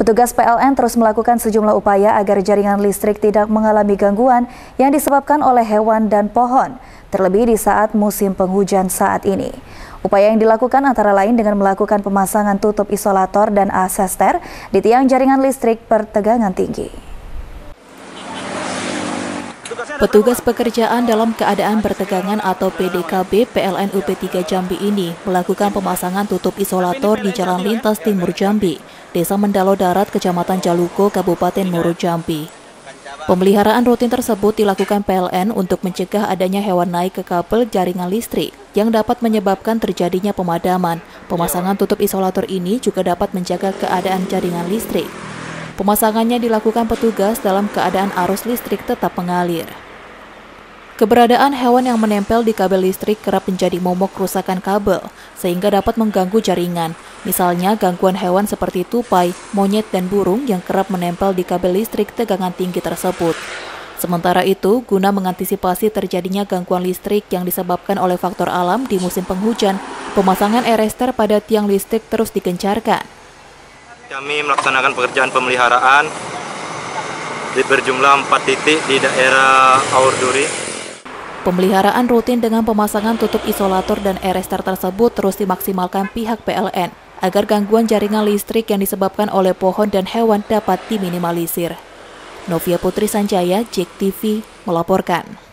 Petugas PLN terus melakukan sejumlah upaya agar jaringan listrik tidak mengalami gangguan yang disebabkan oleh hewan dan pohon, terlebih di saat musim penghujan saat ini. Upaya yang dilakukan antara lain dengan melakukan pemasangan tutup isolator dan asester di tiang jaringan listrik pertegangan tinggi. Petugas pekerjaan dalam keadaan bertegangan atau PDKB PLN UP3 Jambi ini melakukan pemasangan tutup isolator di Jalan Lintas Timur Jambi, Desa Mendalo Darat, Kecamatan Jaluko, Kabupaten Moro Jambi. Pemeliharaan rutin tersebut dilakukan PLN untuk mencegah adanya hewan naik ke kabel jaringan listrik yang dapat menyebabkan terjadinya pemadaman. Pemasangan tutup isolator ini juga dapat menjaga keadaan jaringan listrik. Pemasangannya dilakukan petugas dalam keadaan arus listrik tetap mengalir. Keberadaan hewan yang menempel di kabel listrik kerap menjadi momok kerusakan kabel, sehingga dapat mengganggu jaringan. Misalnya gangguan hewan seperti tupai, monyet, dan burung yang kerap menempel di kabel listrik tegangan tinggi tersebut. Sementara itu, guna mengantisipasi terjadinya gangguan listrik yang disebabkan oleh faktor alam di musim penghujan, pemasangan arrester pada tiang listrik terus digencarkan. Kami melaksanakan pekerjaan pemeliharaan di berjumlah 4 titik di daerah Aurduri, Pemeliharaan rutin dengan pemasangan tutup isolator dan arrester tersebut terus dimaksimalkan pihak PLN agar gangguan jaringan listrik yang disebabkan oleh pohon dan hewan dapat diminimalisir. Novia Putri Sanjaya, JEK TV, melaporkan.